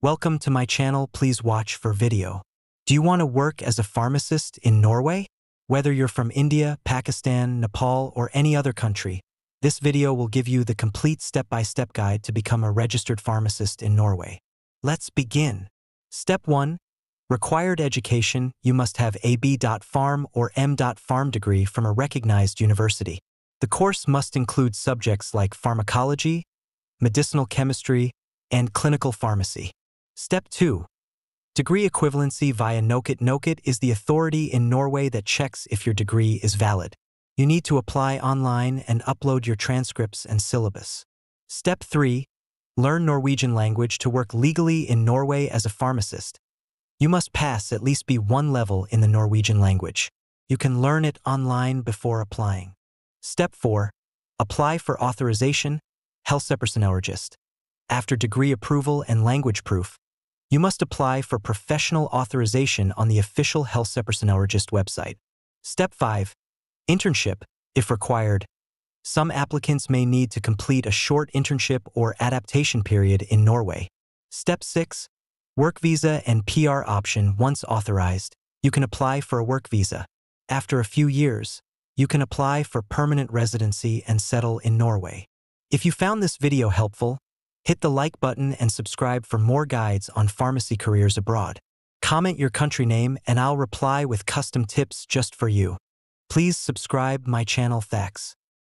Welcome to my channel, please watch for video. Do you want to work as a pharmacist in Norway? Whether you're from India, Pakistan, Nepal, or any other country, this video will give you the complete step-by-step -step guide to become a registered pharmacist in Norway. Let's begin. Step 1. Required education, you must have a B.Pharm or M.Pharm degree from a recognized university. The course must include subjects like pharmacology, medicinal chemistry, and clinical pharmacy. Step 2. Degree equivalency via NOKUT. NOKUT is the authority in Norway that checks if your degree is valid. You need to apply online and upload your transcripts and syllabus. Step 3. Learn Norwegian language to work legally in Norway as a pharmacist. You must pass at least B1 level in the Norwegian language. You can learn it online before applying. Step 4. Apply for authorization, Helsepersonellregister. After degree approval and language proof, you must apply for professional authorization on the official health Helsepersonellregister website. Step 5. Internship, if required. Some applicants may need to complete a short internship or adaptation period in Norway. Step 6. Work visa and PR option once authorized. You can apply for a work visa. After a few years, you can apply for permanent residency and settle in Norway. If you found this video helpful, Hit the like button and subscribe for more guides on pharmacy careers abroad. Comment your country name and I'll reply with custom tips just for you. Please subscribe my channel Thanks.